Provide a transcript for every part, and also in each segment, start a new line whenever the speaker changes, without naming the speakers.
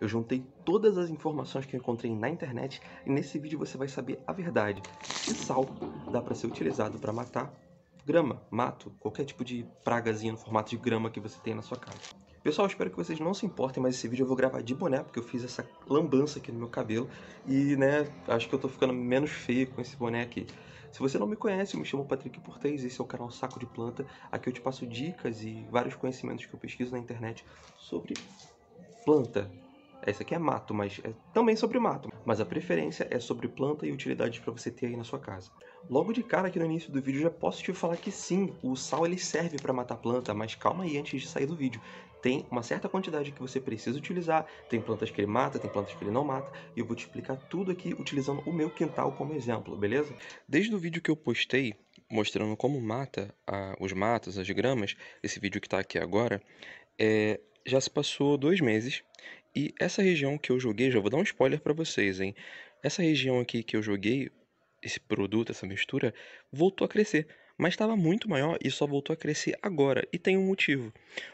Eu juntei todas as informações que eu encontrei na internet e nesse vídeo você vai saber a verdade. Se sal dá para ser utilizado para matar grama, mato, qualquer tipo de pragazinha no formato de grama que você tem na sua casa. Pessoal, espero que vocês não se importem, mas esse vídeo eu vou gravar de boné, porque eu fiz essa lambança aqui no meu cabelo. E, né, acho que eu tô ficando menos feio com esse boné aqui. Se você não me conhece, eu me chamo Patrick Portez, esse é o canal Saco de Planta. Aqui eu te passo dicas e vários conhecimentos que eu pesquiso na internet sobre planta. Essa aqui é mato, mas é também sobre mato. Mas a preferência é sobre planta e utilidades para você ter aí na sua casa. Logo de cara aqui no início do vídeo já posso te falar que sim, o sal ele serve para matar planta, mas calma aí antes de sair do vídeo tem uma certa quantidade que você precisa utilizar, tem plantas que ele mata, tem plantas que ele não mata, e eu vou te explicar tudo aqui utilizando o meu quintal como exemplo, beleza? Desde o vídeo que eu postei mostrando como mata a, os matos, as gramas, esse vídeo que está aqui agora, é, já se passou dois meses, e essa região que eu joguei, já vou dar um spoiler para vocês, hein? Essa região aqui que eu joguei, esse produto, essa mistura, voltou a crescer mas estava muito maior e só voltou a crescer agora. E tem um motivo.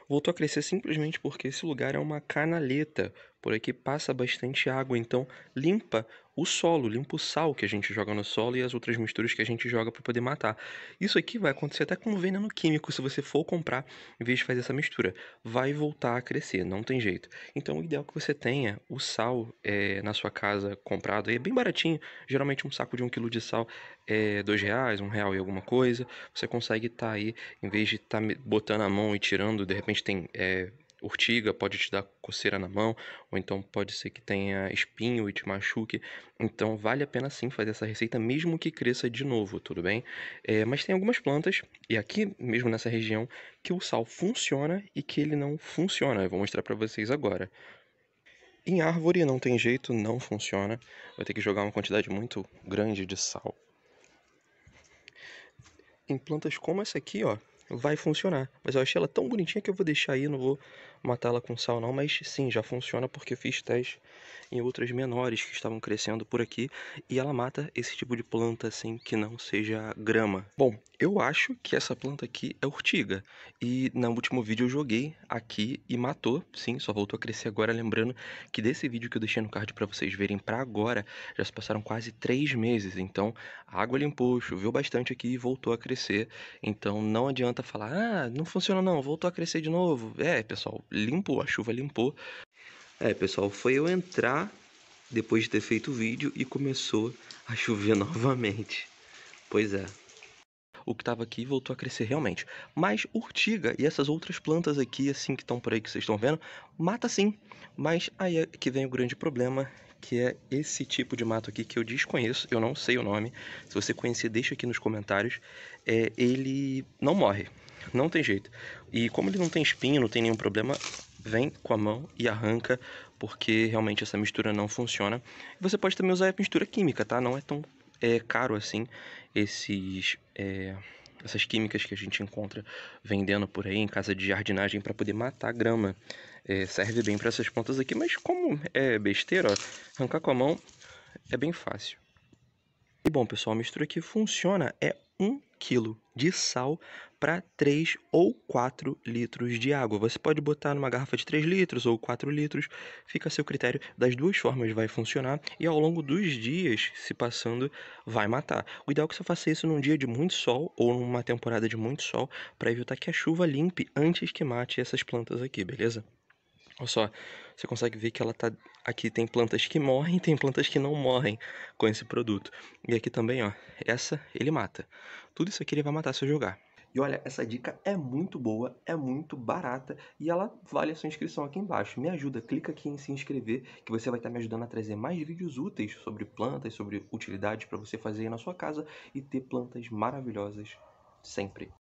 Voltou a crescer simplesmente porque esse lugar é uma canaleta, por aqui passa bastante água, então limpa o solo, limpa o sal que a gente joga no solo e as outras misturas que a gente joga para poder matar. Isso aqui vai acontecer até com veneno químico se você for comprar em vez de fazer essa mistura. Vai voltar a crescer, não tem jeito. Então o ideal é que você tenha o sal é, na sua casa comprado, é bem baratinho, geralmente um saco de um quilo de sal é dois reais, um real e alguma coisa. Você consegue estar tá aí, em vez de estar tá botando a mão e tirando, de repente tem é, urtiga, pode te dar coceira na mão, ou então pode ser que tenha espinho e te machuque. Então vale a pena sim fazer essa receita, mesmo que cresça de novo, tudo bem? É, mas tem algumas plantas, e aqui mesmo nessa região, que o sal funciona e que ele não funciona. Eu vou mostrar para vocês agora. Em árvore não tem jeito, não funciona. Vai ter que jogar uma quantidade muito grande de sal. Em plantas como essa aqui, ó, vai funcionar. Mas eu achei ela tão bonitinha que eu vou deixar aí, não vou matá-la com sal não, mas sim, já funciona porque fiz teste em outras menores que estavam crescendo por aqui. E ela mata esse tipo de planta assim que não seja grama. Bom, eu acho que essa planta aqui é urtiga. E no último vídeo eu joguei aqui e matou, sim, só voltou a crescer agora, lembrando que desse vídeo que eu deixei no card para vocês verem para agora, já se passaram quase três meses, então a água limpou, choveu bastante aqui e voltou a crescer, então não adianta falar, ah, não funciona não, voltou a crescer de novo. É, pessoal, limpou, a chuva limpou. É, pessoal, foi eu entrar depois de ter feito o vídeo e começou a chover novamente. Pois é. O que estava aqui voltou a crescer realmente. Mas urtiga e essas outras plantas aqui, assim, que estão por aí, que vocês estão vendo, mata sim. Mas aí é que vem o grande problema, que é esse tipo de mato aqui que eu desconheço, eu não sei o nome. Se você conhecer, deixa aqui nos comentários. É, ele não morre, não tem jeito. E como ele não tem espinho, não tem nenhum problema, vem com a mão e arranca, porque realmente essa mistura não funciona. Você pode também usar a mistura química, tá? Não é tão é, caro assim esses... É, essas químicas que a gente encontra vendendo por aí em casa de jardinagem para poder matar a grama. É, serve bem para essas plantas aqui, mas como é besteira, ó, arrancar com a mão é bem fácil. E bom, pessoal, a mistura que funciona é 1 kg de sal para 3 ou 4 litros de água. Você pode botar numa garrafa de 3 litros ou 4 litros, fica a seu critério. Das duas formas vai funcionar e ao longo dos dias, se passando, vai matar. O ideal é que você faça isso num dia de muito sol ou numa temporada de muito sol para evitar que a chuva limpe antes que mate essas plantas aqui, beleza? Olha só, você consegue ver que ela tá aqui tem plantas que morrem, tem plantas que não morrem com esse produto. E aqui também, ó, essa ele mata. Tudo isso aqui ele vai matar se eu jogar. E olha, essa dica é muito boa, é muito barata e ela vale a sua inscrição aqui embaixo. Me ajuda, clica aqui em se inscrever que você vai estar me ajudando a trazer mais vídeos úteis sobre plantas, sobre utilidades para você fazer aí na sua casa e ter plantas maravilhosas sempre.